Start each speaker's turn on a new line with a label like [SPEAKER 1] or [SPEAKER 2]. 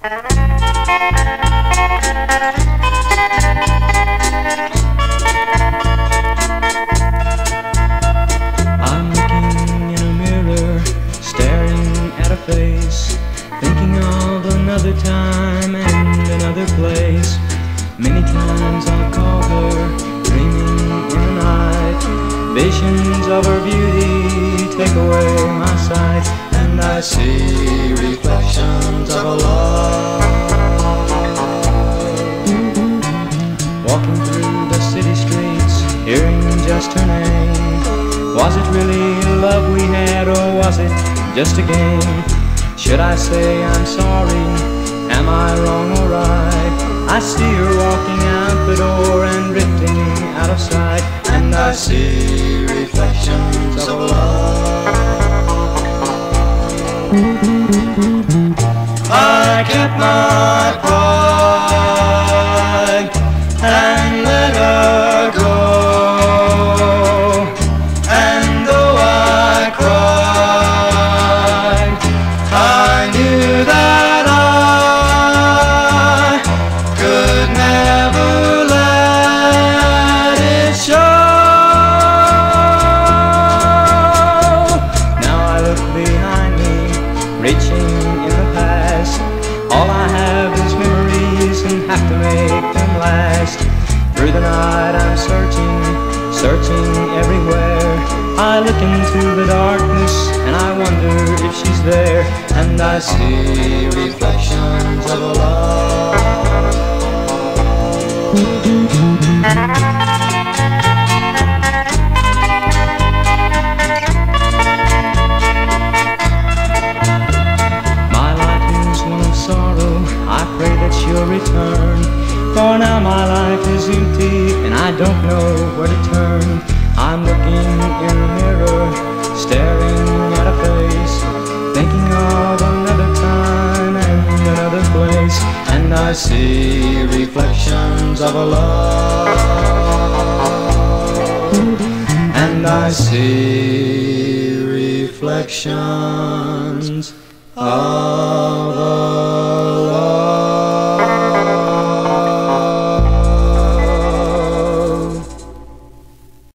[SPEAKER 1] I'm looking in a mirror, staring at a face, thinking of another time and another place. Many times I've called her, dreaming in the night. Visions of her beauty take away my sight, and I see reflections Walking through the city streets, hearing just her name. Was it really love we had, or was it just a game? Should I say I'm sorry? Am I wrong or right? I see her walking out the door and drifting out of sight, and I see reflections of love. I kept my and let her go. And though I cried, I knew that I could never let it show. Now I look behind me, reaching in the past. All I have is memories and have to make last. Through the night I'm searching, searching everywhere. I look into the darkness and I wonder if she's there. And I see reflections of a love. For now my life is empty and I don't know where to turn. I'm looking in the mirror, staring at a face, thinking of another time and another place. And I see reflections of a love. And I see reflections